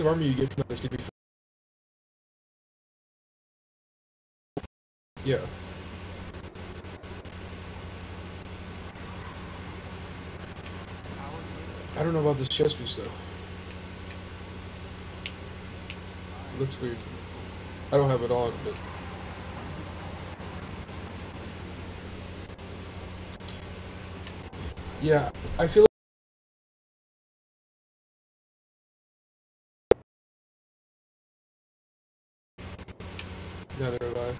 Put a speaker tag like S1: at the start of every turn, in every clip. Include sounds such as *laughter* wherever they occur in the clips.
S1: piece of armor you get from that is gonna be. Yeah. I don't know about this chest piece though. looks weird. I don't have it on, but. Yeah, I feel like. Neither have I.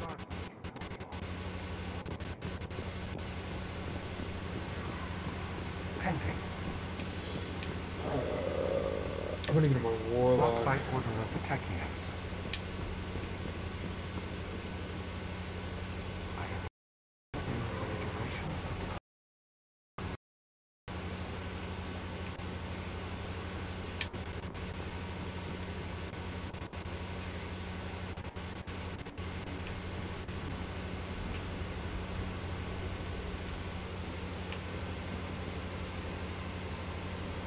S2: Pending.
S1: Uh, I'm gonna get
S2: Blocked
S1: Warlock.
S2: by order of the Techians. I have been for the duration of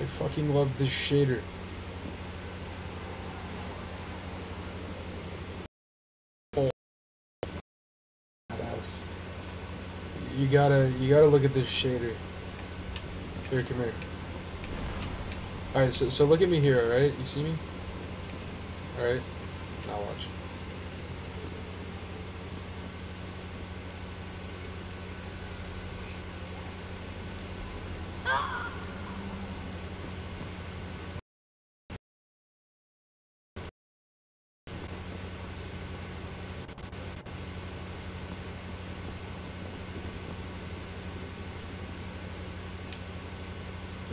S1: I fucking love this shader. Oh. You gotta, you gotta look at this shader. Here, come here. Alright, so, so look at me here, alright? You see me? Alright? Now watch.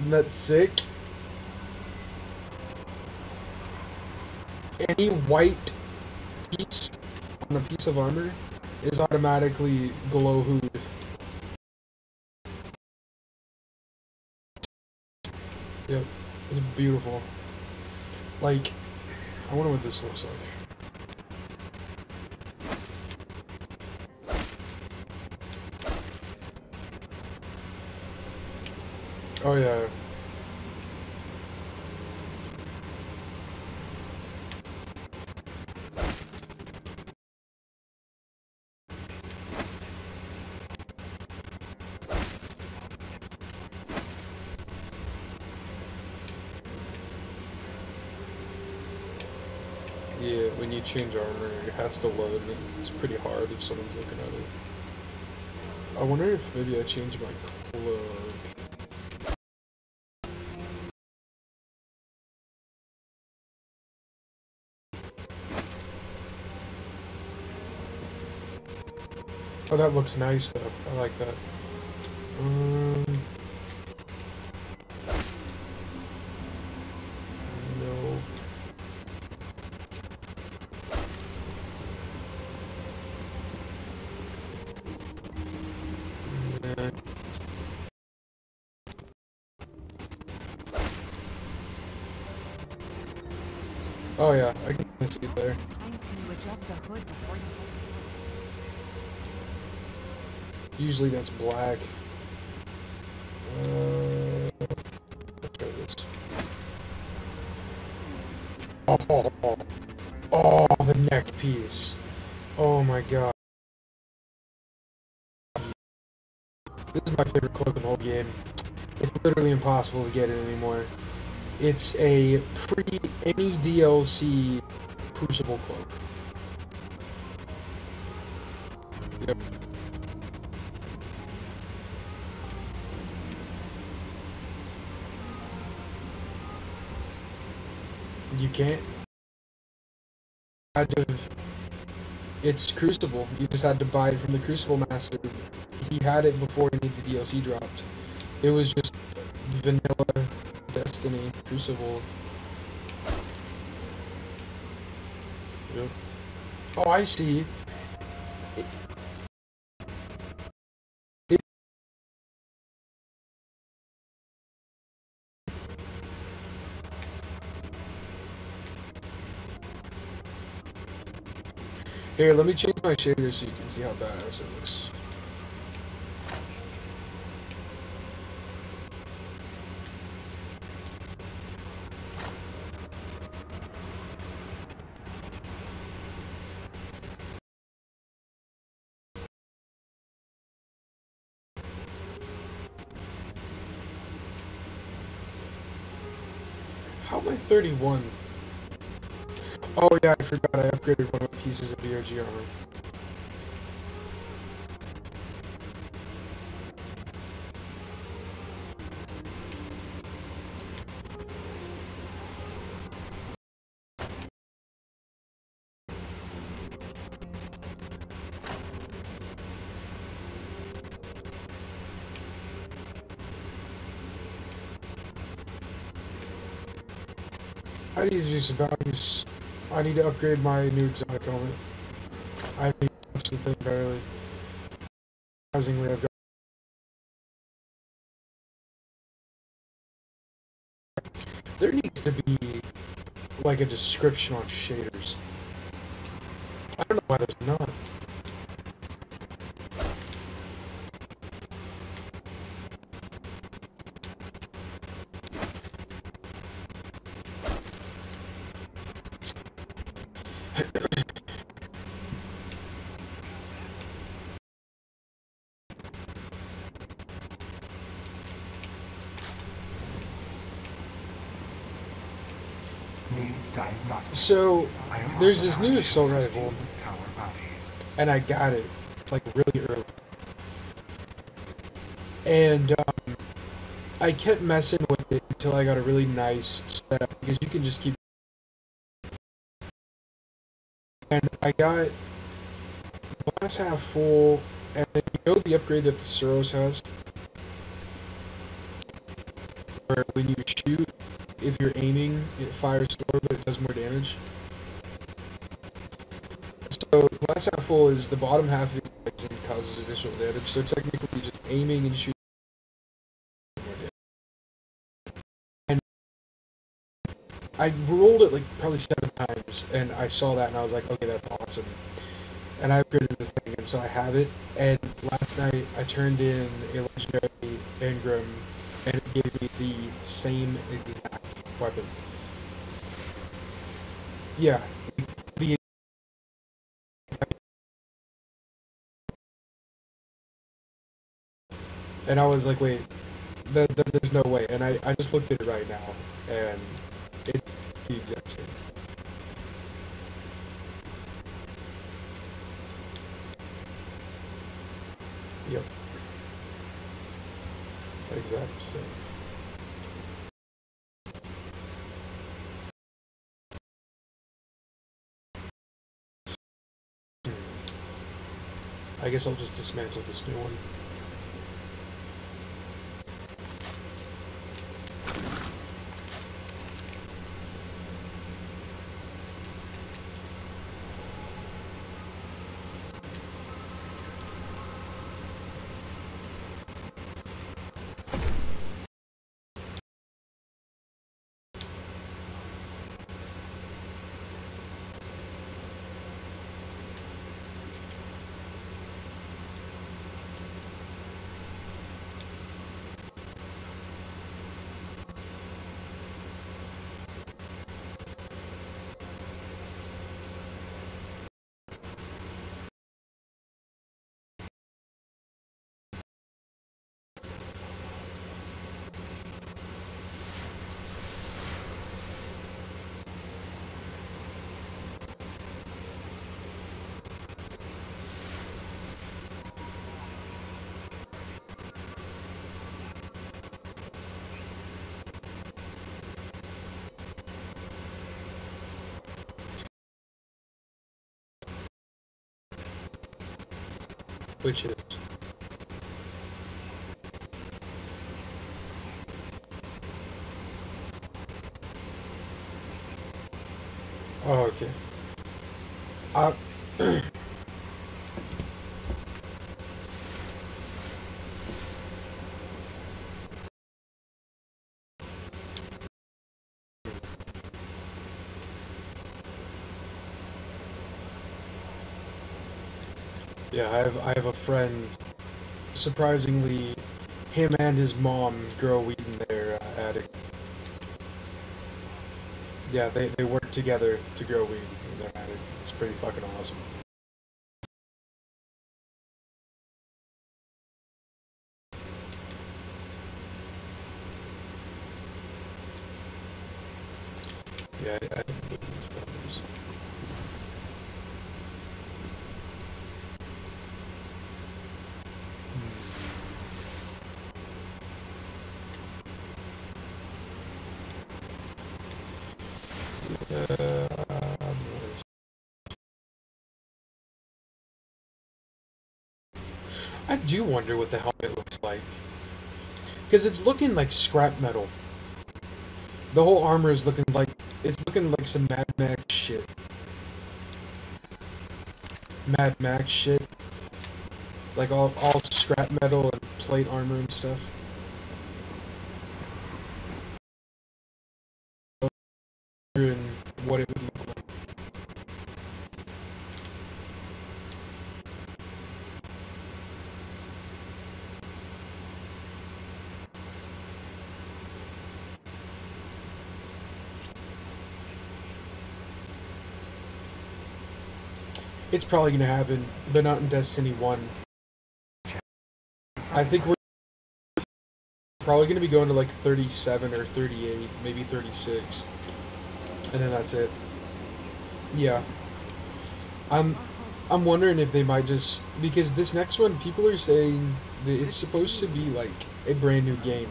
S1: Isn't that sick? Any white piece on a piece of armor is automatically glow hood. Yep, it's beautiful. Like, I wonder what this looks like. Oh yeah. Yeah, when you change armor, it has to load. and It's pretty hard if someone's looking at it. I wonder if maybe I change my cloak. Oh, that looks nice though. I like that. Um, no. Nah. Oh yeah, I can see there.
S3: Times can you adjust a hood before you
S1: Usually that's black. Uh, this. Oh, oh, the neck piece. Oh my god. This is my favorite cloak in the whole game. It's literally impossible to get it anymore. It's a pre any DLC Crucible cloak. You can't. Had to. It's Crucible. You just had to buy it from the Crucible Master. He had it before any of the DLC dropped. It was just vanilla Destiny Crucible. Yep. Oh, I see. Here, let me change my shader so you can see how badass it looks. How am I 31? Oh yeah, I forgot I upgraded one of the pieces of VOG armor. I need to do some values. I need to upgrade my new exotic helmet. I haven't touched the thing barely. Surprisingly, I've got. There needs to be like a description on shaders. I don't know why there's not.
S2: Need diagnostics.
S1: So, there's this new
S2: Tower bounties.
S1: and I got it like really early. And um, I kept messing with it until I got a really nice setup because you can just keep. And I got glass half full, and you know the upgrade that the Suros has, where when you shoot, if you're aiming, it fires slower, but it does more damage. So glass half full is the bottom half and causes additional damage. So technically, just aiming and shooting. And I rolled it like probably seven times, and I saw that, and I was like, okay, that's awesome. And I upgraded the thing, and so I have it. And last night, I turned in a legendary engram, and it gave me the same exact weapon. Yeah, the and I was like, wait, th- th- there's no way. And I, I just looked at it right now, and it's the exact same. Yep. Exact same. I guess I'll just dismantle this new one. Which is Oh, okay. Uh, *clears throat* I have I have a friend. Surprisingly, him and his mom grow weed in their uh, attic. Yeah, they, they work together to grow weed in their attic. It's pretty fucking awesome. Yeah, I, I didn't look at these buildings. Uh, I do wonder what the helmet looks like. Because it's looking like scrap metal. The whole armor is looking like it's looking like some Mad Max shit. Mad Max shit. Like all all scrap metal and plate armor and stuff. And what it would look like. It's probably gonna happen, but not in Destiny One. I think we're probably gonna be going to like 37 or 38, maybe 36, and then that's it. Yeah, I'm I'm wondering if they might just because this next one, people are saying that it's supposed to be like a brand new game,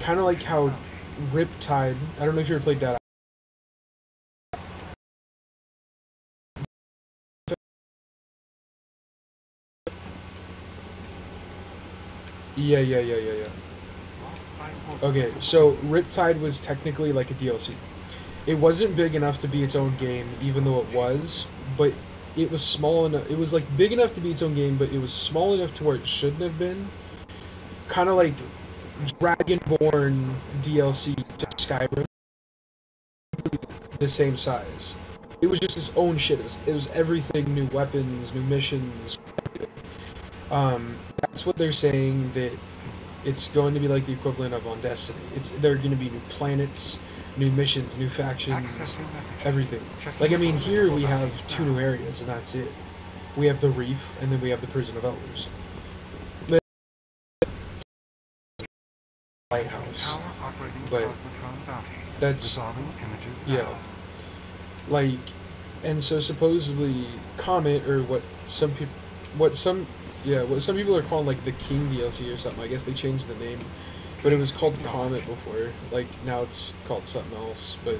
S1: kind of like how Riptide. I don't know if you ever played that. Yeah, yeah, yeah, yeah, yeah. Okay, so Riptide was technically like a DLC. It wasn't big enough to be its own game, even though it was, but it was small enough. It was like big enough to be its own game, but it was small enough to where it shouldn't have been. Kind of like Dragonborn DLC to Skyrim, the same size. It was just its own shit. It was, it was everything: new weapons, new missions. Um, that's what they're saying that it's going to be like the equivalent of on Destiny. It's there are going to be new planets, new missions, new factions, everything. Like I mean, here we have two new areas, and that's it. We have the Reef, and then we have the Prison of Elders. Lighthouse. But That's yeah. like, and so supposedly Comet or what some people, what some, yeah, what some people are calling like the King DLC or something. I guess they changed the name, but it was called Comet before. Like now it's called something else. But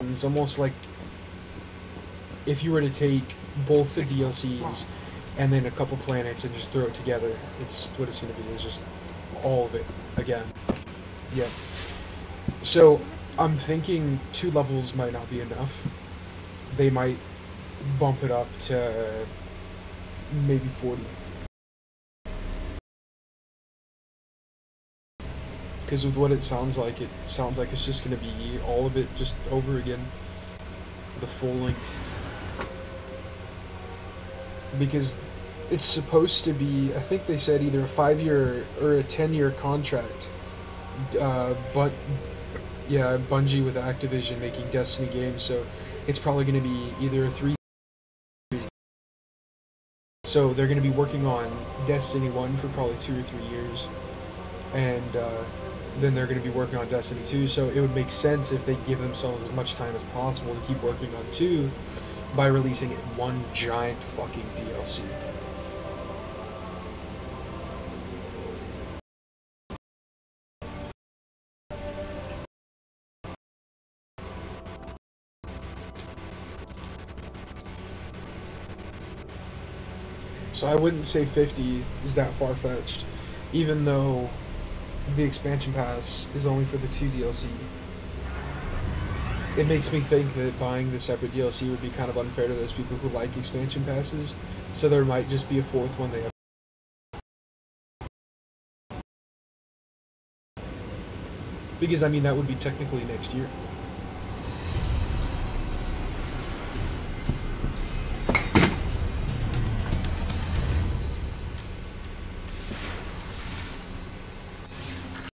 S1: it's almost like if you were to take both the DLCs and then a couple planets and just throw it together, it's what it's going to be. Is just all of it again. Yeah. So I'm thinking two levels might not be enough. They might bump it up to maybe 40. Because with what it sounds like, it sounds like it's just going to be all of it just over again. The full length. Because it's supposed to be, I think they said either a five year or a 10 year contract. Uh, but, yeah, Bungie with Activision making Destiny games, so it's probably going to be either a three. So they're going to be working on Destiny 1 for probably two or three years. And uh, then they're going to be working on Destiny 2. So it would make sense if they give themselves as much time as possible to keep working on 2 by releasing one giant fucking DLC. So I wouldn't say 50 is that far fetched, even though the expansion pass is only for the two DLC. It makes me think that buying the separate DLC would be kind of unfair to those people who like expansion passes, so there might just be a fourth one they have. Because I mean that would be technically next year.